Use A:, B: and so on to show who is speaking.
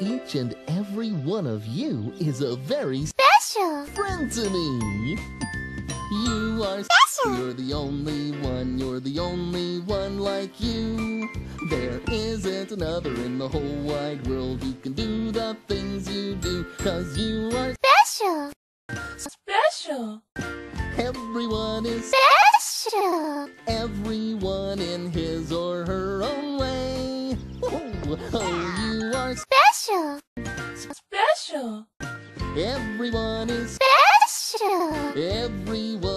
A: Each and every one of you is a very
B: Special.
A: friend to me. You are
B: Special.
A: You're the only one, you're the only one like you. There isn't another in the whole wide world who can do the things you do. Cause you are
B: Special.
C: Special.
A: everyone is
B: Special.
A: everyone in his or her own way. Oh, oh you are
B: Special.
C: Special. Special.
A: everyone is
B: Special.
A: everyone